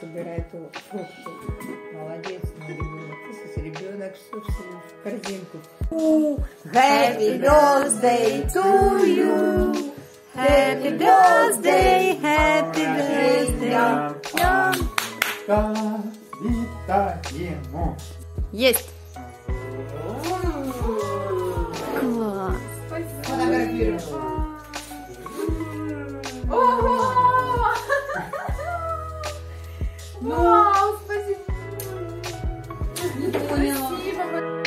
собирает фрукты. Молодец, мой ребенок. Ребенок, все в корзинку. Happy birthday to you. Happy birthday, happy birthday. Та вітаємо. Есть. over.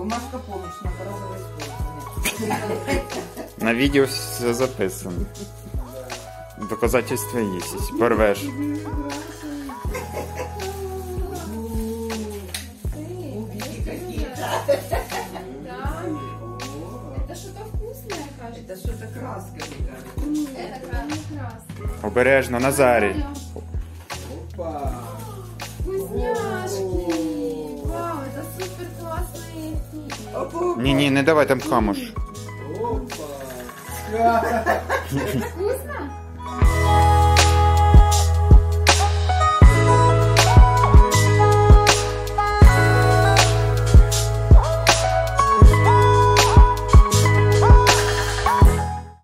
Бумажка помощь на розовой способе. На відео все записано. Доказательства є. Якщо порвеш. Это что-то вкусное, кажется. Это что-то краска, мне кажется. Это красный краска. Обережно, Назарій. Ні, не давай там камуш. Опа. Вкусно?